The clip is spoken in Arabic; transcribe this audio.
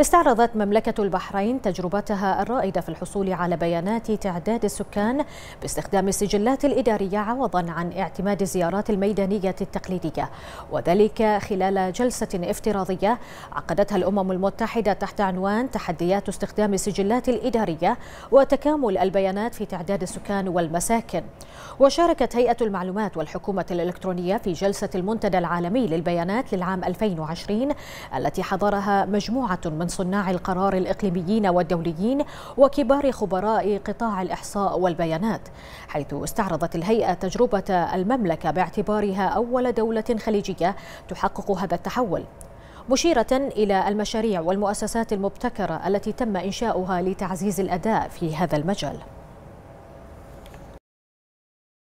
استعرضت مملكة البحرين تجربتها الرائدة في الحصول على بيانات تعداد السكان باستخدام السجلات الإدارية عوضا عن اعتماد الزيارات الميدانية التقليدية. وذلك خلال جلسة افتراضية عقدتها الأمم المتحدة تحت عنوان تحديات استخدام السجلات الإدارية وتكامل البيانات في تعداد السكان والمساكن. وشاركت هيئة المعلومات والحكومة الإلكترونية في جلسة المنتدى العالمي للبيانات للعام 2020 التي حضرها مجموعة من صناع القرار الإقليميين والدوليين وكبار خبراء قطاع الإحصاء والبيانات حيث استعرضت الهيئة تجربة المملكة باعتبارها أول دولة خليجية تحقق هذا التحول مشيرة إلى المشاريع والمؤسسات المبتكرة التي تم إنشاؤها لتعزيز الأداء في هذا المجال.